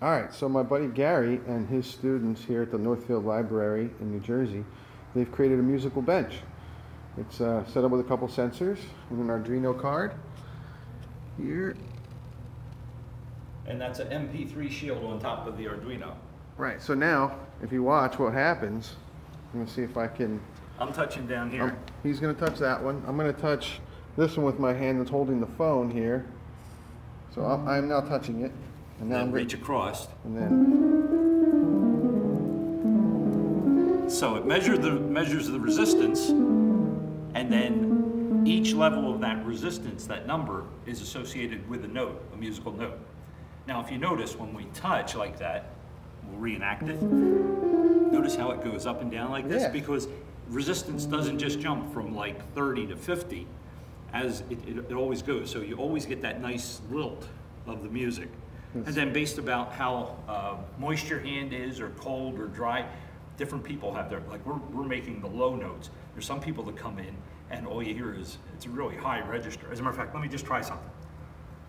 All right, so my buddy Gary and his students here at the Northfield Library in New Jersey, they've created a musical bench. It's uh, set up with a couple sensors and an Arduino card. Here, And that's an MP3 shield on top of the Arduino. right, so now, if you watch what happens, I'm gonna see if I can, I'm touching down um, here. he's gonna touch that one. I'm gonna touch this one with my hand that's holding the phone here. So I'm, I'm now touching it. And Then reach across. and then, So it measures the, measures the resistance, and then each level of that resistance, that number, is associated with a note, a musical note. Now, if you notice, when we touch like that, we'll reenact it. Notice how it goes up and down like this? Yeah. Because resistance doesn't just jump from like 30 to 50, as it, it, it always goes. So you always get that nice lilt of the music. And then based about how uh, moist your hand is, or cold or dry, different people have their, like we're, we're making the low notes. There's some people that come in and all you hear is, it's a really high register. As a matter of fact, let me just try something.